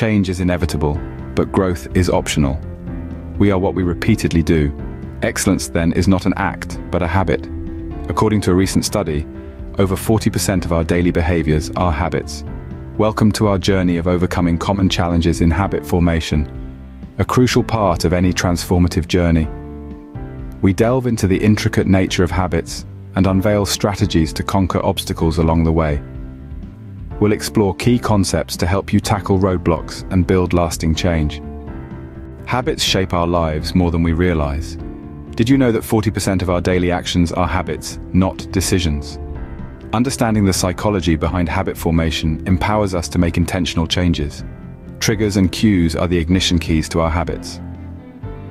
Change is inevitable, but growth is optional. We are what we repeatedly do. Excellence, then, is not an act, but a habit. According to a recent study, over 40% of our daily behaviors are habits. Welcome to our journey of overcoming common challenges in habit formation, a crucial part of any transformative journey. We delve into the intricate nature of habits and unveil strategies to conquer obstacles along the way. We'll explore key concepts to help you tackle roadblocks and build lasting change. Habits shape our lives more than we realize. Did you know that 40% of our daily actions are habits, not decisions? Understanding the psychology behind habit formation empowers us to make intentional changes. Triggers and cues are the ignition keys to our habits.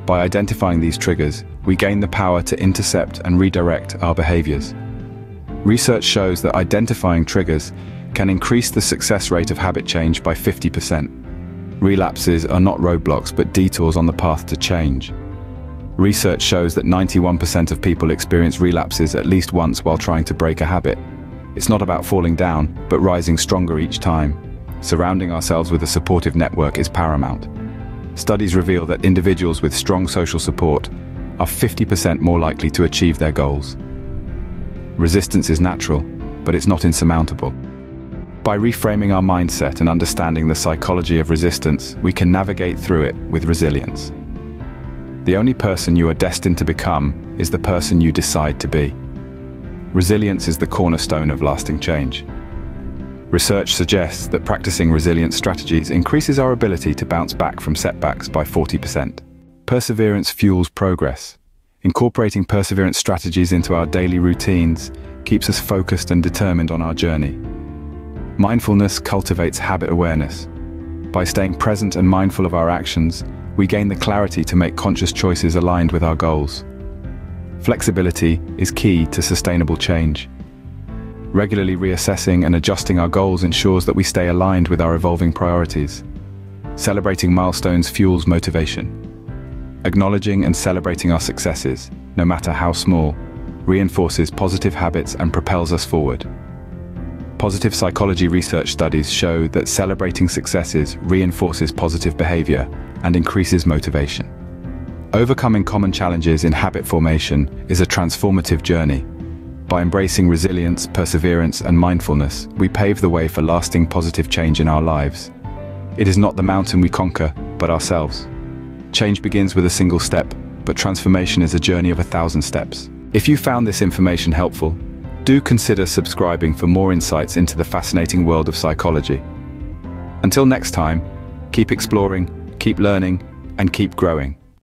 By identifying these triggers, we gain the power to intercept and redirect our behaviors. Research shows that identifying triggers can increase the success rate of habit change by 50%. Relapses are not roadblocks but detours on the path to change. Research shows that 91% of people experience relapses at least once while trying to break a habit. It's not about falling down, but rising stronger each time. Surrounding ourselves with a supportive network is paramount. Studies reveal that individuals with strong social support are 50% more likely to achieve their goals. Resistance is natural, but it's not insurmountable. By reframing our mindset and understanding the psychology of resistance, we can navigate through it with resilience. The only person you are destined to become is the person you decide to be. Resilience is the cornerstone of lasting change. Research suggests that practicing resilience strategies increases our ability to bounce back from setbacks by 40%. Perseverance fuels progress. Incorporating perseverance strategies into our daily routines keeps us focused and determined on our journey. Mindfulness cultivates habit awareness. By staying present and mindful of our actions, we gain the clarity to make conscious choices aligned with our goals. Flexibility is key to sustainable change. Regularly reassessing and adjusting our goals ensures that we stay aligned with our evolving priorities. Celebrating milestones fuels motivation. Acknowledging and celebrating our successes, no matter how small, reinforces positive habits and propels us forward. Positive psychology research studies show that celebrating successes reinforces positive behavior and increases motivation. Overcoming common challenges in habit formation is a transformative journey by embracing resilience, perseverance, and mindfulness, we pave the way for lasting positive change in our lives. It is not the mountain we conquer, but ourselves. Change begins with a single step, but transformation is a journey of a thousand steps. If you found this information helpful, do consider subscribing for more insights into the fascinating world of psychology. Until next time, keep exploring, keep learning, and keep growing.